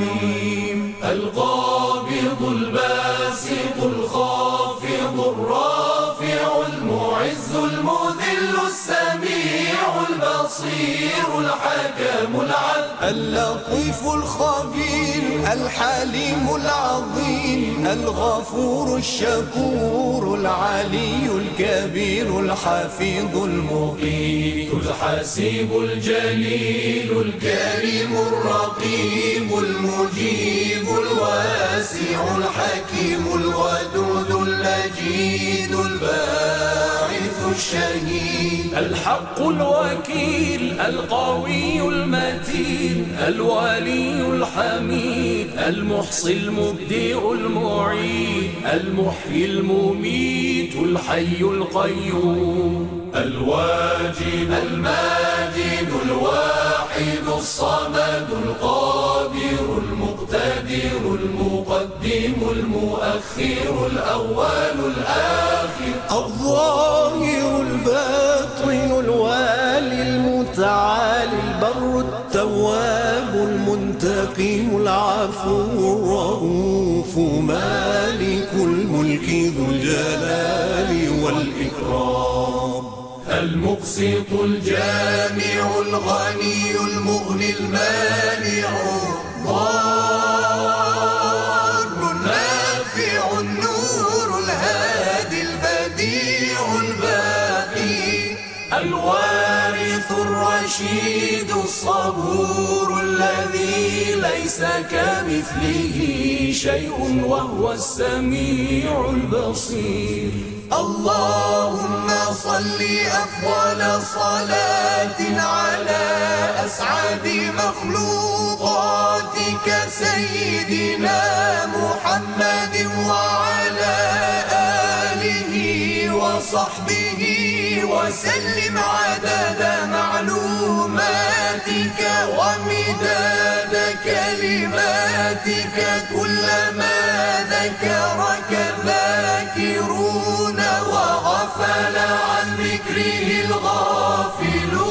العليم القابض الباسط الخافض الرافع المعز المذل السميع البصير الحكم العدل اللطيف الخبير الحليم العظيم الغفور الشكور العلي الكبير الحفيظ المقيم الحسيب الجليل الكريم الرقيب المجيب الواسع الحكيم الودود المجيد الباعث الشهيد الحق الوكيل القوي المتين الولي الحميد المحصي المبدئ المعيد المحيي المميت الحي القيوم. الواجد الماجد الواحد الصمد القادر المقتدر المقدم المؤخر الأول الآخر. الظاهر الباطن الوالي المتعالي البر التواب المنتقم العفو الرؤوف مالك الملك ذو الجلال والإكرام. المقسط الجامع الغني المغني المانع النور الهادي البديع الباقي الوارث الرشيد الصبور الذي ليس كمثله شيء وهو السميع البصير. اللهم صل أفضل صلاة على أسعد مخلوقاتك سيدنا محمد وعلى وصحبه وسلم عدد معلوماتك ومداد كلماتك كلما ذكرك الذاكرون وغفل عن ذكره الغافلون.